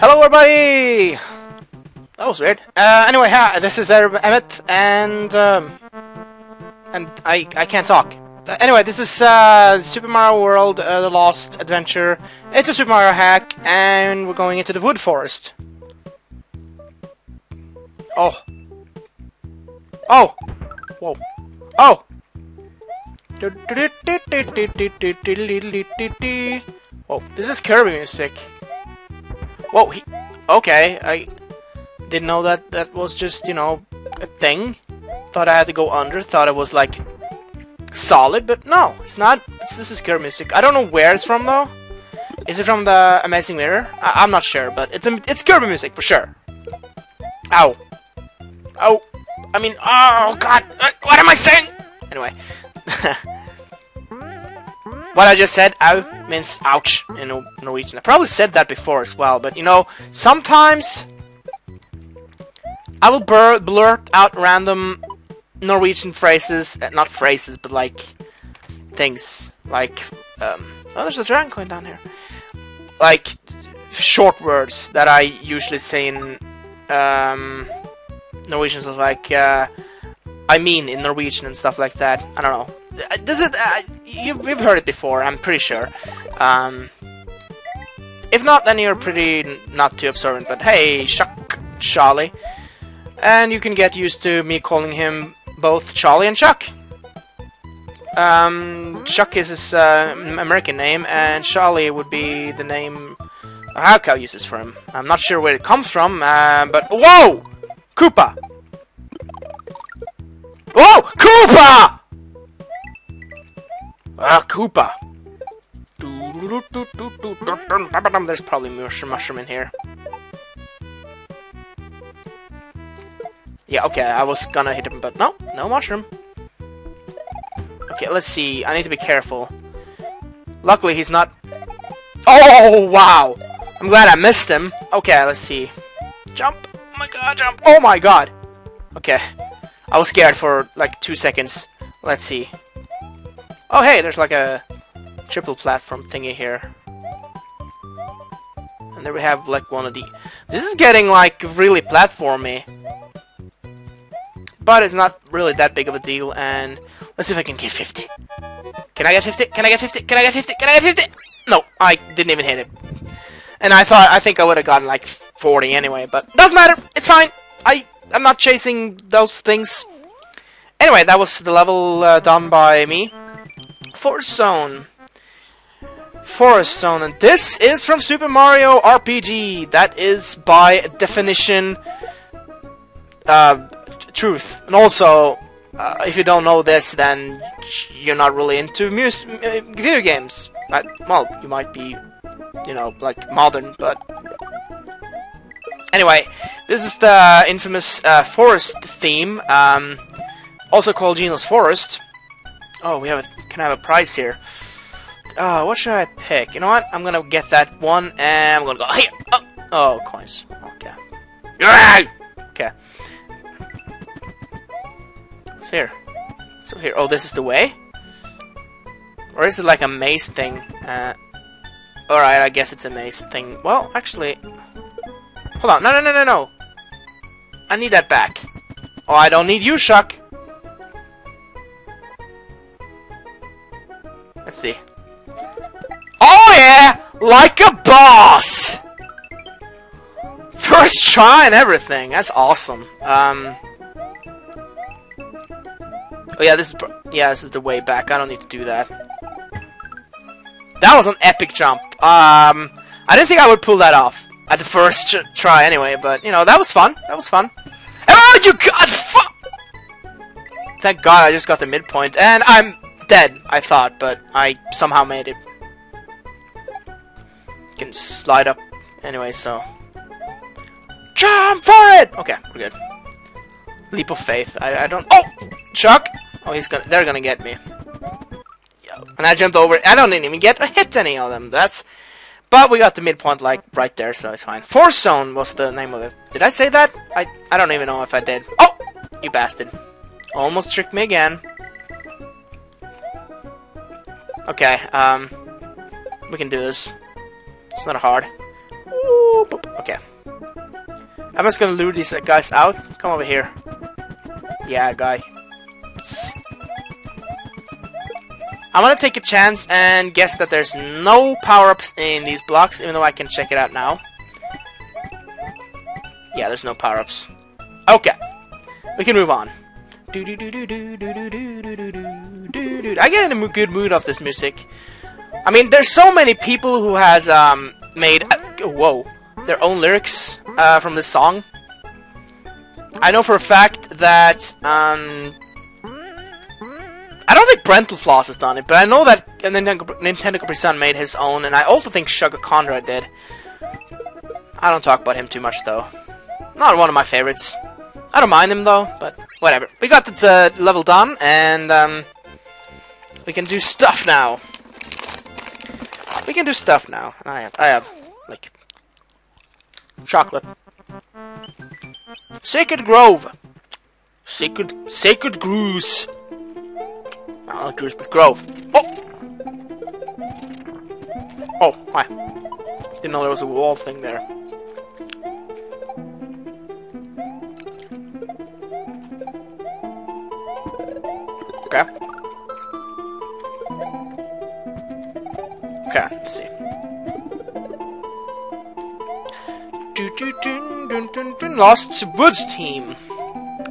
Hello, everybody! That was weird. Uh, anyway, hi, this is uh, Emmeth, and um, and I I can't talk. Uh, anyway, this is uh, Super Mario World: uh, The Lost Adventure. It's a Super Mario hack, and we're going into the wood forest. Oh. Oh. Whoa. Oh. Whoa, this is Kirby music. Whoa, he... Okay, I didn't know that that was just, you know, a thing. Thought I had to go under, thought it was, like, solid, but no, it's not. It's, this is Kirby music. I don't know where it's from, though. Is it from the Amazing Mirror? I am not sure, but it's, it's Kirby music, for sure. Ow. Oh. I mean, oh, God. What am I saying? Anyway. what I just said, ow, means ouch in Norwegian. I probably said that before as well, but you know, sometimes I will blur blurt out random Norwegian phrases, uh, not phrases, but like things, like, um, oh, there's a dragon coin down here. Like, short words that I usually say in, um, Norwegian, so like, uh, I mean in Norwegian and stuff like that. I don't know. Uh, does it? Uh, you've, you've heard it before, I'm pretty sure. Um, if not, then you're pretty not too observant. But hey, Chuck, Charlie, and you can get used to me calling him both Charlie and Chuck. Um, Chuck is his uh, American name, and Charlie would be the name Raukau uses for him. I'm not sure where it comes from, uh, but whoa, Koopa. Whoa, Koopa! Ah, Koopa. There's probably mushroom, mushroom in here. Yeah, okay, I was gonna hit him, but no, no mushroom. Okay, let's see. I need to be careful. Luckily, he's not... Oh, wow! I'm glad I missed him. Okay, let's see. Jump! Oh my god, jump! Oh my god! Okay. I was scared for like two seconds. Let's see. Oh hey, there's like a triple platform thingy here. And there we have like one of the... This is getting like really platformy. But it's not really that big of a deal and... Let's see if I can get 50. Can I get 50? Can I get 50? Can I get 50? Can I get 50? No, I didn't even hit it. And I thought, I think I would have gotten like 40 anyway, but doesn't matter. It's fine. I, I'm not chasing those things. Anyway, that was the level uh, done by me. Forest Zone. Forest Zone, and this is from Super Mario RPG. That is, by definition, uh, truth. And also, uh, if you don't know this, then you're not really into mus uh, video games. well, you might be, you know, like modern, but anyway, this is the infamous uh, forest theme, um, also called Geno's Forest. Oh, we have a, can I have a prize here. Uh, what should I pick? You know what? I'm gonna get that one, and I'm gonna go here. Oh, oh coins. Okay. Okay. What's here? So here. Oh, this is the way. Or is it like a maze thing? Uh, Alright, I guess it's a maze thing. Well, actually... Hold on. No, no, no, no, no. I need that back. Oh, I don't need you, Chuck. Let's see. Oh yeah! Like a boss! First try and everything. That's awesome. Um... Oh yeah, this is yeah, this is the way back. I don't need to do that. That was an epic jump. Um, I didn't think I would pull that off at the first try anyway, but you know that was fun. That was fun. Oh, you got fu Thank God I just got the midpoint, and I'm dead, I thought, but I somehow made it. Can slide up anyway, so... Jump for it! Okay, we're good. Leap of faith. I, I don't... Oh! Chuck! Oh, he's gonna... They're gonna get me. And I jumped over... I don't even get a hit any of them. That's... But we got the midpoint, like, right there, so it's fine. Forest Zone was the name of it. Did I say that? I, I don't even know if I did. Oh! You bastard. Almost tricked me again. Okay, um, we can do this. It's not hard. Okay, Okay. I'm just gonna lure these guys out. Come over here. Yeah, guy. I'm gonna take a chance and guess that there's no power-ups in these blocks, even though I can check it out now. Yeah, there's no power-ups. Okay. We can move on. I get in a good mood off this music. I mean, there's so many people who has um, made uh, whoa their own lyrics uh, from this song. I know for a fact that um, I think Brentalfloss has done it, but I know that Nintendo Capri Sun made his own, and I also think Sugar Conrad did. I don't talk about him too much though. Not one of my favorites. I don't mind him though, but whatever. We got this uh, level done, and um, we can do stuff now. We can do stuff now. I have, I have, like, chocolate. Sacred Grove. Sacred, Sacred Grooves. Grooves, Grove. Oh! Oh, hi. Didn't know there was a wall thing there. Okay. Okay, let's see. Lost Woods team.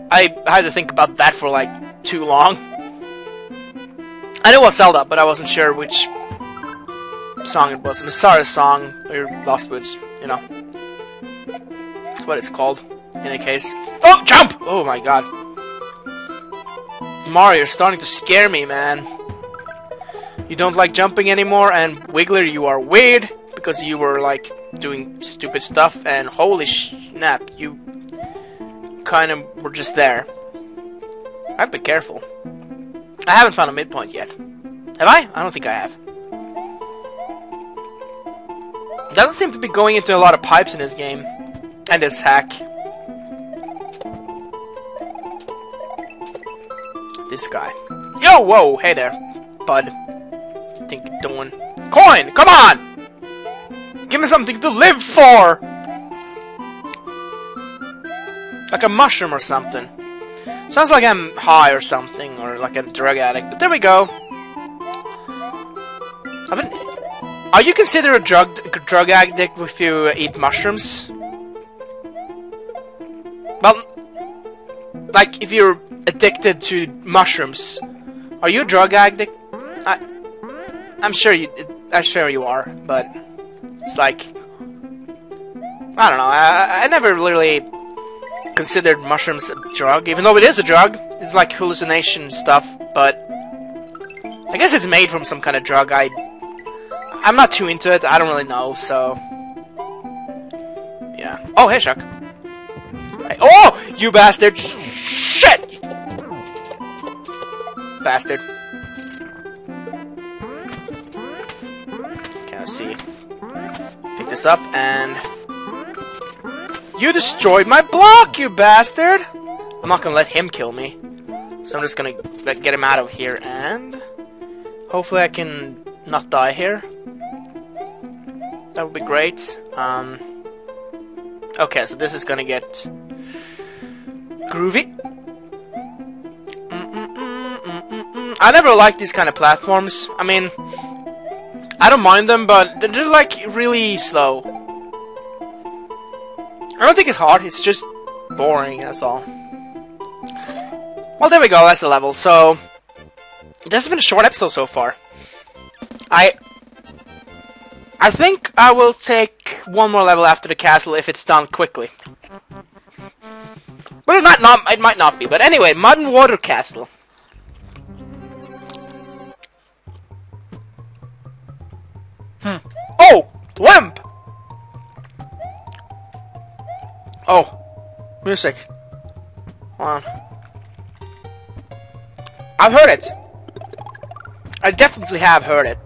I had to think about that for like too long. I knew it was Zelda, but I wasn't sure which song it was. Masara's song, or Lost Woods, you know. That's what it's called, in any case. Oh, jump! Oh my god. Mario, you're starting to scare me, man. You don't like jumping anymore, and Wiggler, you are weird because you were like doing stupid stuff, and holy snap, you kind of were just there. I'd be careful. I haven't found a midpoint yet. Have I? I don't think I have. Doesn't seem to be going into a lot of pipes in this game. And this hack. this guy. Yo, whoa, hey there, bud. Think you're doing? Coin, come on! Give me something to live for! Like a mushroom or something. Sounds like I'm high or something, or like a drug addict, but there we go. Are you considered a drug drug addict if you eat mushrooms? Well, like if you're addicted to mushrooms. Are you a drug addict? I, I'm sure you. I'm sure you are, but it's like I don't know. I, I never really considered mushrooms a drug, even though it is a drug. It's like hallucination stuff, but I guess it's made from some kind of drug. I I'm not too into it. I don't really know, so yeah. Oh, hey, Chuck. Hey. Oh, you bastard! Shit! bastard. Okay, let's see. Pick this up and... You destroyed my block, you bastard! I'm not gonna let him kill me. So I'm just gonna get him out of here and... Hopefully I can not die here. That would be great. Um, okay, so this is gonna get groovy. I never liked these kind of platforms. I mean, I don't mind them, but they're, they're like really slow. I don't think it's hard, it's just boring, that's all. Well, there we go, that's the level. So, this has been a short episode so far. I... I think I will take one more level after the castle if it's done quickly. But it might not, it might not be. But anyway, Mud and Water Castle. Hmm. Oh! Wimp! Oh. Music. Hold on. I've heard it. I definitely have heard it.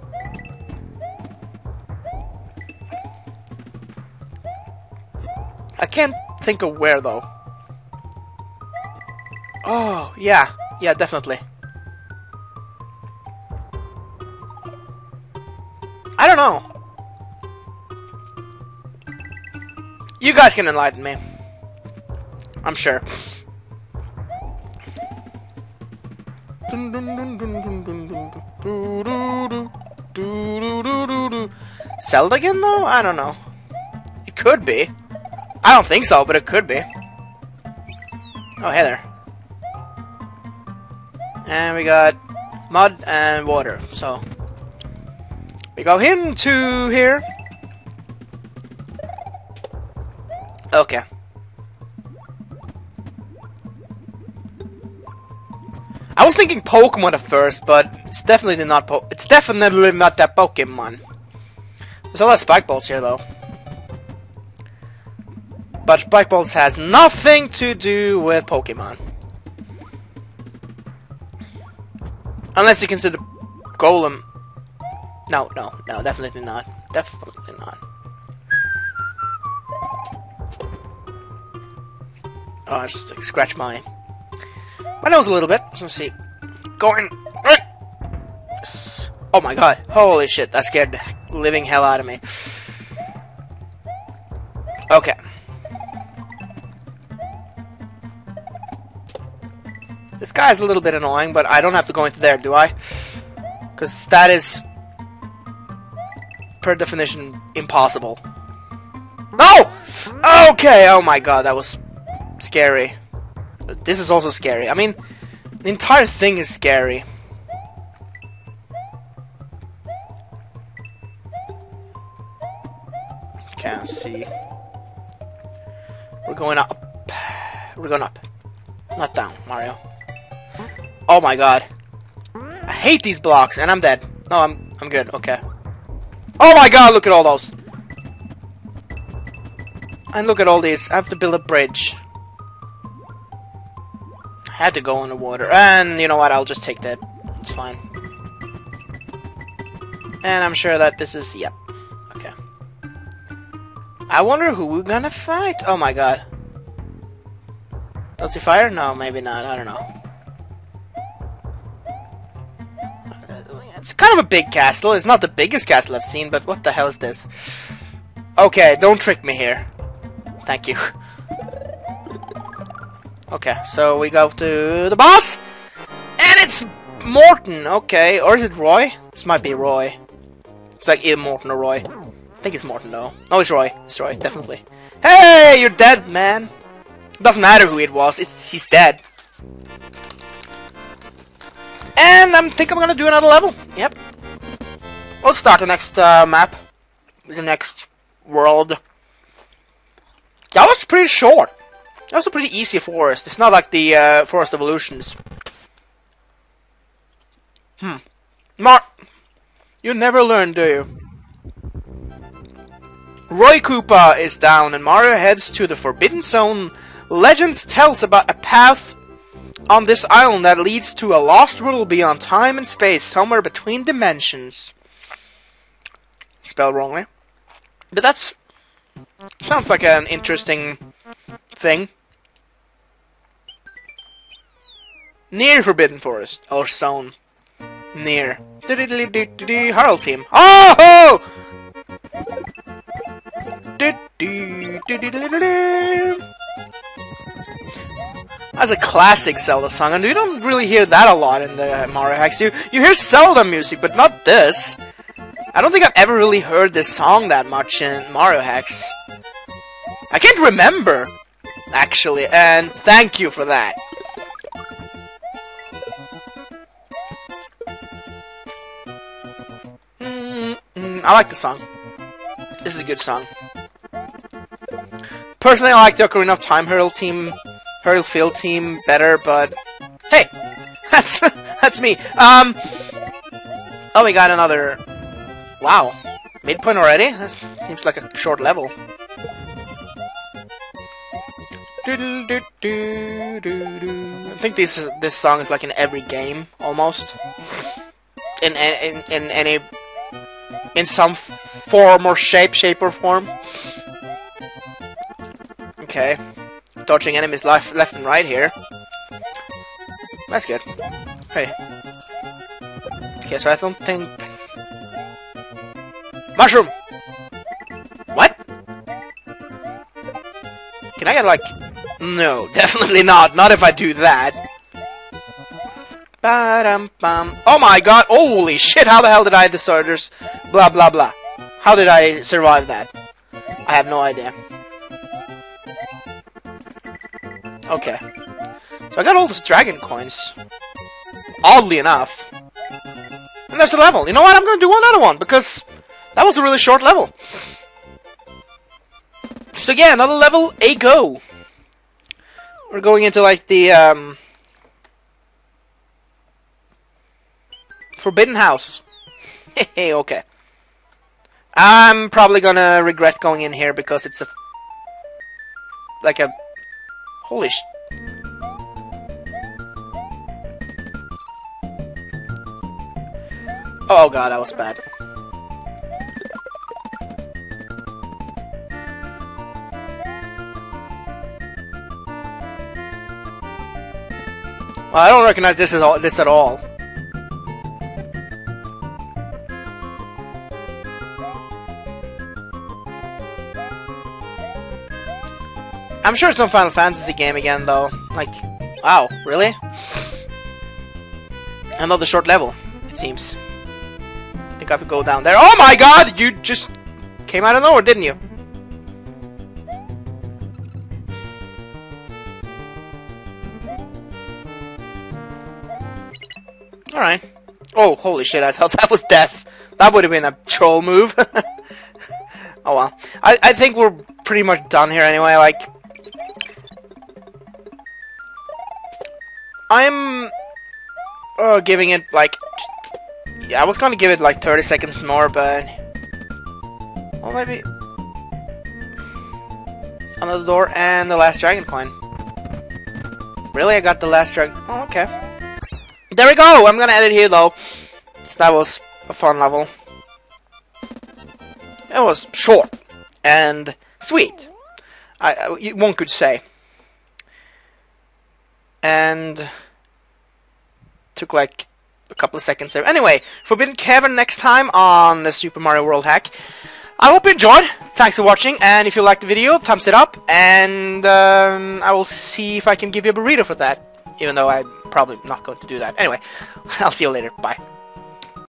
I can't think of where though. Oh, yeah. Yeah, definitely. I don't know. You guys can enlighten me. I'm sure. Zelda again, though? I don't know. It could be. I don't think so, but it could be. Oh, hey there. And we got mud and water, so... We go into here. Okay. Thinking Pokemon at first, but it's definitely not po it's definitely not that Pokemon. There's a lot of spike bolts here though. But spike bolts has nothing to do with Pokemon. Unless you consider Golem. No, no, no, definitely not. Definitely not. Oh, I just like, scratch my my nose a little bit. Let's see. Going. Oh my god! Holy shit! That scared the living hell out of me. Okay. This guy is a little bit annoying, but I don't have to go into there, do I? Because that is, per definition, impossible. No! Okay, oh my god, that was scary. This is also scary. I mean, the entire thing is scary. Can't see. We're going up. We're going up. Not down, Mario. Oh my god. I hate these blocks, and I'm dead. No, I'm I'm good. Okay. Oh my god, look at all those. And look at all these. I have to build a bridge. Had to go in the water. And you know what? I'll just take that. It's fine. And I'm sure that this is... Yep. Okay. I wonder who we're gonna fight. Oh my god. Does he fire? No, maybe not. I don't know. It's kind of a big castle. It's not the biggest castle I've seen, but what the hell is this? Okay, don't trick me here. Thank you. Okay, so we go to the boss! And it's Morton, okay. Or is it Roy? This might be Roy. It's like either Morton or Roy. I think it's Morton though. Oh, it's Roy. It's Roy, definitely. Hey, you're dead, man. Doesn't matter who it was. It's he's dead. And I think I'm gonna do another level. Yep. We'll start the next uh, map. The next world. That was pretty short. That was a pretty easy forest. It's not like the uh, Forest Evolutions. Hmm. Mar... You never learn, do you? Roy Koopa is down and Mario heads to the Forbidden Zone. Legends tells about a path on this island that leads to a lost world beyond time and space, somewhere between dimensions. Spelled wrongly. But that's... Sounds like an interesting thing. Near Forbidden Forest, or Zone. Near. Hyrule team. Oh! That's a classic Zelda song, and you don't really hear that a lot in the Mario hacks. You you hear Zelda music, but not this. I don't think I've ever really heard this song that much in Mario hacks. I can't remember, actually, and thank you for that. I like the song. This is a good song. Personally, I like the Ocarina of Time Hyrule team, Hyrule Field team better, but hey, that's that's me. Um, oh, we got another. Wow, midpoint already. That seems like a short level. I think this this song is like in every game almost. In in in any in some form or shape, shape or form. Okay. Dodging enemies left, left and right here. That's good. Hey. Okay, so I don't think... Mushroom! What? Can I get like... No, definitely not. Not if I do that. Ba-dum-bum. Oh my god, holy shit, how the hell did I disorders? Blah blah blah. How did I survive that? I have no idea. Okay. So I got all those dragon coins. Oddly enough. And there's a level. You know what? I'm gonna do one another one because that was a really short level. So yeah, another level, a go. We're going into like the um, Forbidden House. Hey, okay. I'm probably gonna regret going in here because it's a like a holy sh Oh god, that was bad. Well, I don't recognize this all, this at all. Sure it's some Final Fantasy game again, though. Like, wow, really? Another short level, it seems. I think I have to go down there. Oh my god! You just came out of nowhere, didn't you? Alright. Oh, holy shit, I thought that was death. That would have been a troll move. oh well. I, I think we're pretty much done here anyway, like... I'm... Uh, giving it, like... Yeah, I was gonna give it, like, 30 seconds more, but... Well, maybe... Another door, and the last dragon coin. Really? I got the last dragon... Oh, okay. There we go! I'm gonna edit here, though. That was a fun level. It was short. And sweet. I, I one could say and took like a couple of seconds there. Anyway, Forbidden Cavern next time on the Super Mario World hack. I hope you enjoyed. Thanks for watching, and if you liked the video, thumbs it up, and um, I will see if I can give you a burrito for that. Even though I'm probably not going to do that. Anyway, I'll see you later. Bye.